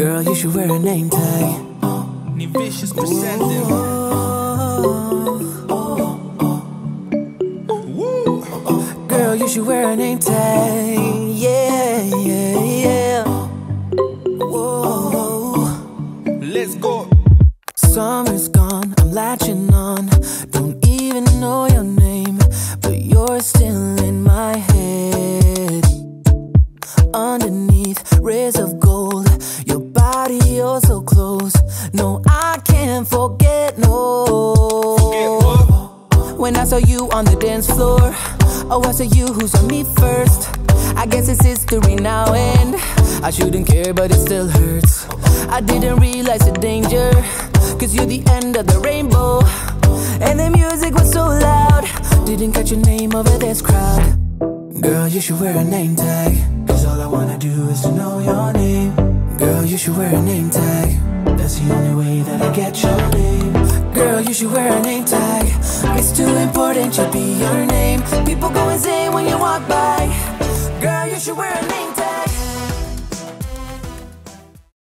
Girl, you should wear a name tag. Ni Vicious presenter. Girl, you should wear a name tag. Yeah, yeah, yeah. Whoa. Let's go. Summer's gone, I'm latching on. Don't even know your name, but you're still in my head. Underneath rays of gold, close. No, I can't forget, no. When I saw you on the dance floor, oh, I saw you who's on me first. I guess it's history now, and I shouldn't care, but it still hurts. I didn't realize the danger, cause you're the end of the rainbow. And the music was so loud, didn't catch your name over this crowd. Girl, you should wear a name tag, cause all I wanna do is to know your name. Girl, you should wear a name tag, that's the only way that I get your name. Girl, you should wear a name tag. It's too important to be your name. People go insane when you walk by. Girl, you should wear a